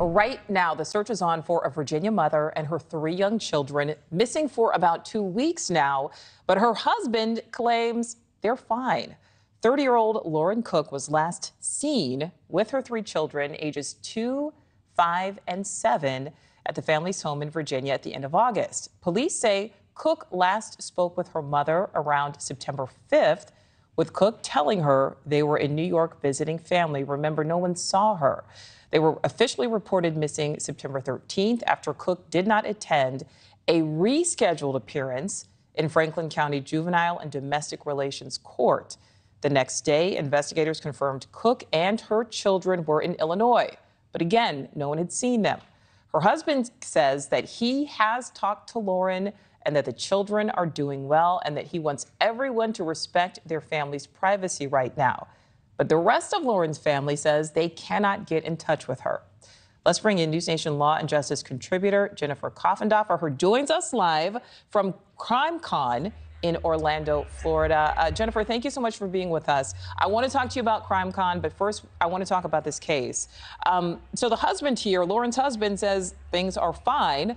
Right now, the search is on for a Virginia mother and her three young children, missing for about two weeks now. But her husband claims they're fine. 30 year old Lauren Cook was last seen with her three children, ages two, five, and seven, at the family's home in Virginia at the end of August. Police say Cook last spoke with her mother around September 5th, with Cook telling her they were in New York visiting family. Remember, no one saw her. They were officially reported missing September 13th after Cook did not attend a rescheduled appearance in Franklin County Juvenile and Domestic Relations Court. The next day, investigators confirmed Cook and her children were in Illinois. But again, no one had seen them. Her husband says that he has talked to Lauren and that the children are doing well and that he wants everyone to respect their family's privacy right now. But the rest of Lauren's family says they cannot get in touch with her. Let's bring in News Nation law and justice contributor Jennifer Coffindaffer, who joins us live from CrimeCon in Orlando, Florida. Uh, Jennifer, thank you so much for being with us. I want to talk to you about CrimeCon, but first, I want to talk about this case. Um, so the husband here, Lauren's husband, says things are fine.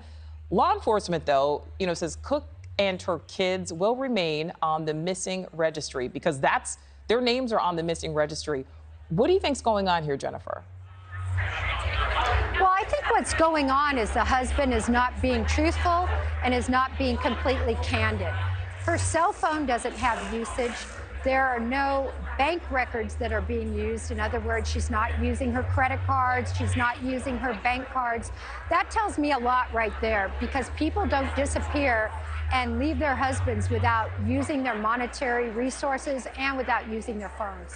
Law enforcement, though, you know, says Cook and her kids will remain on the missing registry because that's their names are on the missing registry. What do you think's going on here, Jennifer? Well, I think what's going on is the husband is not being truthful and is not being completely candid. Her cell phone doesn't have usage. There are no bank records that are being used. In other words, she's not using her credit cards, she's not using her bank cards. That tells me a lot right there because people don't disappear and leave their husbands without using their monetary resources and without using their phones.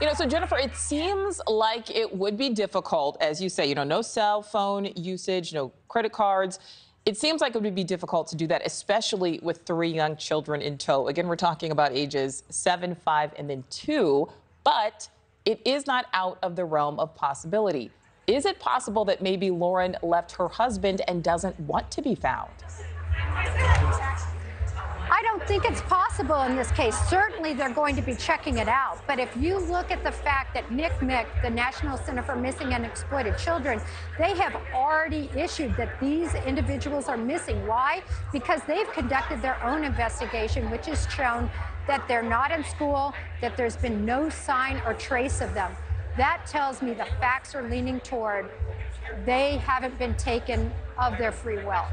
You know, so Jennifer, it seems like it would be difficult, as you say, you know, no cell phone usage, no credit cards. It seems like it would be difficult to do that, especially with three young children in tow. Again, we're talking about ages seven, five, and then two, but it is not out of the realm of possibility. Is it possible that maybe Lauren left her husband and doesn't want to be found? I don't think it's possible in this case. Certainly, they're going to be checking it out. But if you look at the fact that Nick, NCMEC, the National Center for Missing and Exploited Children, they have already issued that these individuals are missing. Why? Because they've conducted their own investigation, which has shown that they're not in school, that there's been no sign or trace of them. That tells me the facts are leaning toward they haven't been taken of their free will.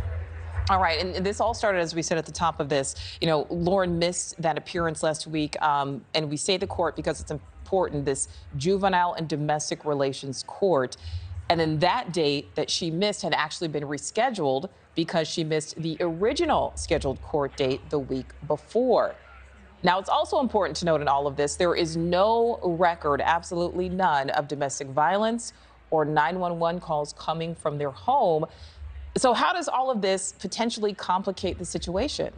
All right, and this all started, as we said at the top of this, you know, Lauren missed that appearance last week, um, and we say the court because it's important, this juvenile and domestic relations court. And then that date that she missed had actually been rescheduled because she missed the original scheduled court date the week before. Now, it's also important to note in all of this, there is no record, absolutely none, of domestic violence or 911 calls coming from their home. So, how does all of this potentially complicate the situation?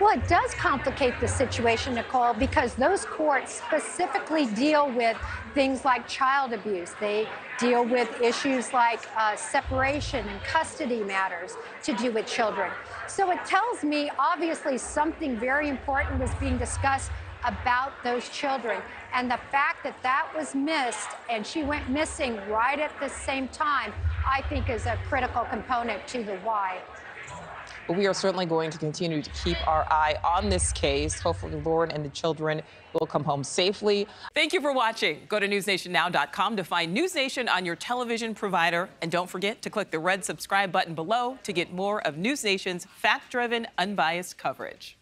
Well, it does complicate the situation, Nichole, because those courts specifically deal with things like child abuse. They deal with issues like uh, separation and custody matters to do with children. So it tells me, obviously, something very important was being discussed about those children. And the fact that that was missed and she went missing right at the same time, I think is a critical component to the why. But we are certainly going to continue to keep our eye on this case. Hopefully, Lauren and the children will come home safely. Thank you for watching. Go to newsnationnow.com to find News Nation on your television provider. And don't forget to click the red subscribe button below to get more of News Nation's fact driven, unbiased coverage.